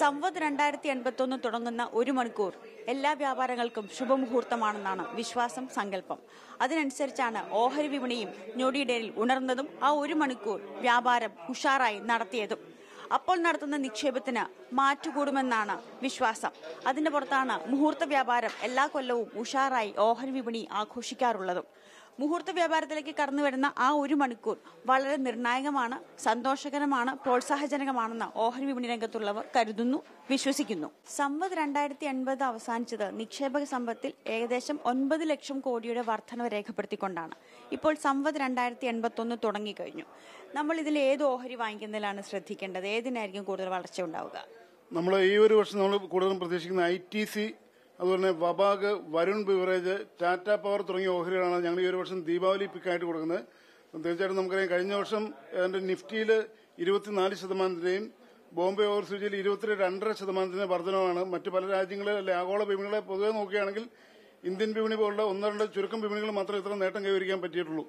സംവദ് രണ്ടായിരത്തി എൺപത്തി ഒന്ന് തുടങ്ങുന്ന ഒരു മണിക്കൂർ എല്ലാ വ്യാപാരങ്ങൾക്കും ശുഭമുഹൂർത്തമാണെന്നാണ് വിശ്വാസം സങ്കല്പം. അതിനനുസരിച്ചാണ് ഓഹരി വിപണിയും ഞൊടിയിടയിൽ ഉണർന്നതും ആ ഒരു മണിക്കൂർ വ്യാപാരം ഉഷാറായി നടത്തിയതും. അപ്പോൾ നടത്തുന്ന നിക്ഷേപത്തിന് മാറ്റുകൂടുമെന്നാണ് വിശ്വാസം. അതിന്റെ പുറത്താണ് മുഹൂർത്ത വ്യാപാരം എല്ലാ കൊല്ലവും ഉഷാറായി ഓഹരി വിപണി ആഘോഷിക്കാറുള്ളതും. മുഹൂർത്ത വ്യാപാരത്തിലേക്ക് കടന്നു വരുന്ന ആ ഒരു മണിക്കൂർ വളരെ നിർണായകമാണ് സന്തോഷകരമാണ് പ്രോത്സാഹജനകമാണെന്ന് ഓഹരി വിപണി രംഗത്തുള്ളവർ കരുതുന്നു വിശ്വസിക്കുന്നു. സമ്പദ് രണ്ടായിരത്തി എൺപത് അവസാനിച്ചത് നിക്ഷേപക സമ്പത്തിൽ ഏകദേശം ഒൻപത് ലക്ഷം കോടിയുടെ വർധനവ് രേഖപ്പെടുത്തിക്കൊണ്ടാണ്. ഇപ്പോൾ സമ്പദ് രണ്ടായിരത്തി എൺപത്തി ഒന്ന് തുടങ്ങിക്കഴിഞ്ഞു. നമ്മൾ ഇതിൽ ഏത് ഓഹരി വാങ്ങിക്കുന്നതിലാണ് ശ്രദ്ധിക്കേണ്ടത്? ഏതിനായിരിക്കും കൂടുതൽ വളർച്ച ഉണ്ടാവുക? നമ്മൾ ഈ ഒരു വർഷം നമ്മൾ കൂടുതലും പ്രതീക്ഷിക്കുന്ന ഐ ടി സി അതുപോലെ തന്നെ വബാഗ് വരുൺ ബിവറേജ് ടാറ്റ പവർ തുടങ്ങിയ ഓഹരികളാണ് ഞങ്ങൾ ഈ ഒരു വർഷം ദീപാവലി പിക്കായിട്ട് കൊടുക്കുന്നത്. തീർച്ചയായിട്ടും നമുക്കറിയാം കഴിഞ്ഞ വർഷം അതിന്റെ നിഫ്റ്റിയിൽ ഇരുപത്തിനാല് ശതമാനത്തിന്റെയും ബോംബെ ഓവർസീസിൽ ഇരുപത്തി രണ്ടര ശതമാനത്തിന്റെ വർധനമാണ് മറ്റ് പല രാജ്യങ്ങളിൽ അല്ലെ ആഗോള വിപണികളെ പൊതുവെ നോക്കുകയാണെങ്കിൽ ഇന്ത്യൻ വിപണി പോലുള്ള ഒന്നോ രണ്ടോ ചുരുക്കം വിപണികൾ മാത്രമേ ഇത്ര നേട്ടം കൈവരിക്കാൻ പറ്റിയിട്ടുള്ളൂ.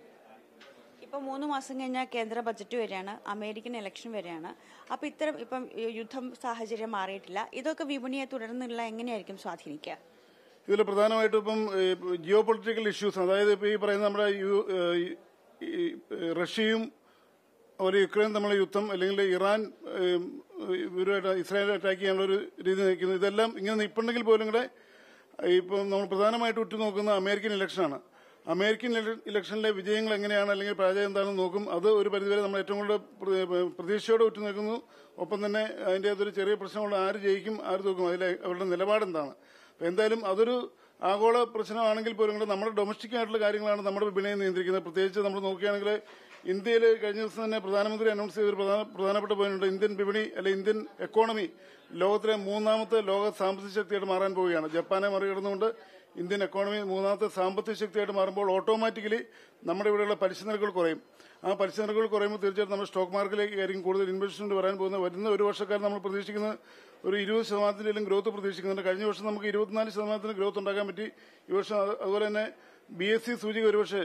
ഇപ്പൊ മൂന്ന് മാസം കഴിഞ്ഞാൽ കേന്ദ്ര ബജറ്റ് വരെയാണ് അമേരിക്കൻ ഇലക്ഷൻ വരെയാണ്. അപ്പൊ ഇത്തരം ഇപ്പം യുദ്ധം സാഹചര്യം മാറിയിട്ടില്ല. ഇതൊക്കെ വിപണിയെ തുടർന്നുള്ള എങ്ങനെയായിരിക്കും സ്വാധീനിക്കുക? ഇതിൽ പ്രധാനമായിട്ടും ഇപ്പം ജിയോ പൊളിറ്റിക്കൽ ഇഷ്യൂസ് അതായത് ഇപ്പൊ ഈ പറയുന്ന നമ്മുടെ റഷ്യയും ഒരു യുക്രൈൻ തമ്മിലുള്ള യുദ്ധം അല്ലെങ്കിൽ ഇറാൻ ഇവരുമായിട്ട് ഇസ്രായേൽ അറ്റാക്ക് ചെയ്യാനുള്ള ഒരു രീതി നിൽക്കുന്നു ഇതെല്ലാം ഇങ്ങനെ നിൽപ്പുണ്ടെങ്കിൽ പോലും കൂടെ ഇപ്പം നമ്മൾ പ്രധാനമായിട്ട് ഉറ്റുനോക്കുന്ന അമേരിക്കൻ ഇലക്ഷനാണ് അമേരിക്കൻ ഇലക്ഷനിലെ വിജയങ്ങൾ എങ്ങനെയാണ് അല്ലെങ്കിൽ പരാജയം എന്താണെന്ന് നോക്കും. അത് ഒരു പരിധിവരെ നമ്മൾ ഏറ്റവും കൂടുതൽ പ്ര- പ്രതീക്ഷയോടെ ഉറ്റുനിൽക്കുന്നു ഒപ്പം തന്നെ അതിന്റെ അതൊരു ചെറിയ പ്രശ്നമുള്ള ആര് ജയിക്കും ആര് തോക്കും അതിലെ അവരുടെ നിലപാടെന്താണ്. എന്തായാലും അതൊരു ആഗോള പ്രശ്നമാണെങ്കിൽ പോലും നമ്മുടെ ഡൊമസ്റ്റിക് ആയിട്ടുള്ള കാര്യങ്ങളാണ് നമ്മുടെ വിപണിയെ നിയന്ത്രിക്കുന്നത്. പ്രത്യേകിച്ച് നമ്മൾ നോക്കുകയാണെങ്കിൽ ഇന്ത്യയിൽ കഴിഞ്ഞ ദിവസം തന്നെ പ്രധാനമന്ത്രി അനൗൺസ് ചെയ്തൊരു പ്രധാനപ്പെട്ട പോയിന്റ് ഇന്ത്യൻ വിപണി അല്ലെ ഇന്ത്യൻ എക്കോണമി ലോകത്തിലെ മൂന്നാമത്തെ ലോക സാമ്പത്തിക ശക്തിയായിട്ട് മാറാൻ പോവുകയാണ്. ജപ്പാനെ മറികടന്നുകൊണ്ട് ഇന്ത്യൻ എക്കോണമി മൂന്നാമത്തെ സാമ്പത്തിക ശക്തിയായിട്ട് മാറുമ്പോൾ ഓട്ടോമാറ്റിക്കലി നമ്മുടെ ഇവിടെയുള്ള പലിശ നിരക്കുകൾ കുറയും. ആ പലിശ നിരക്കുകൾ കുറയുമ്പോൾ തീർച്ചയായിട്ടും നമ്മുടെ സ്റ്റോക്ക് മാർക്കറ്റിലേക്ക് ആയിരിക്കും കൂടുതൽ ഇൻവെസ്റ്റ്മെന്റ് വരാൻ പോകുന്നത്. വരുന്ന ഒരു വർഷക്കാലം നമ്മൾ പ്രതീക്ഷിക്കുന്ന ഒരു ഇരുപത് ശതമാനത്തിലും ഗ്രോത്ത് പ്രതീക്ഷിക്കുന്നുണ്ട്. കഴിഞ്ഞ വർഷം നമുക്ക് ഇരുപത്തിനാല് ശതമാനത്തിന് ഗ്രോത്ത് ഉണ്ടാക്കാൻ പറ്റി. ഈ വർഷം അതുപോലെ തന്നെ ബി എസ് സി സൂചിക ഒരുപക്ഷെ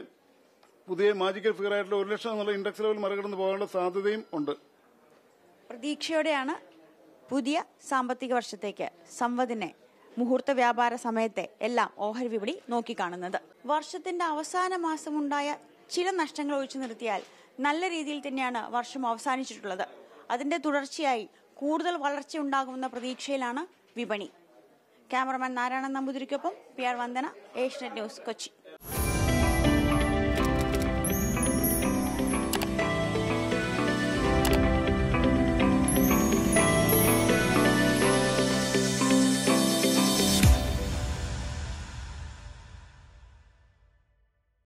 പുതിയ മാജിക്കൽ ഫിഗർ ആയിട്ടുള്ള ഒരു ലക്ഷം എന്നുള്ള ഇൻഡെക്സ് ലെവൽ മറികടന്ന് പോകാനുള്ള സാധ്യതയും ഉണ്ട്. പ്രതീക്ഷയോടെയാണ് പുതിയ സാമ്പത്തിക വർഷത്തേക്ക് സംവദിനെ മുഹൂർത്ത വ്യാപാര സമയത്തെ എല്ലാം ഓഹരി വിപണി നോക്കിക്കാണുന്നത്. വർഷത്തിന്റെ അവസാന മാസമുണ്ടായ ചില നഷ്ടങ്ങൾ ഒഴിച്ചു നിർത്തിയാൽ നല്ല രീതിയിൽ തന്നെയാണ് വർഷം അവസാനിച്ചിട്ടുള്ളത്. അതിന്റെ തുടർച്ചയായി കൂടുതൽ വളർച്ച ഉണ്ടാകുമെന്ന പ്രതീക്ഷയിലാണ് വിപണി. Cameraman Narayanan നമ്പൂതിരിക്കൊപ്പം P R Vandana Asianet news Kochi.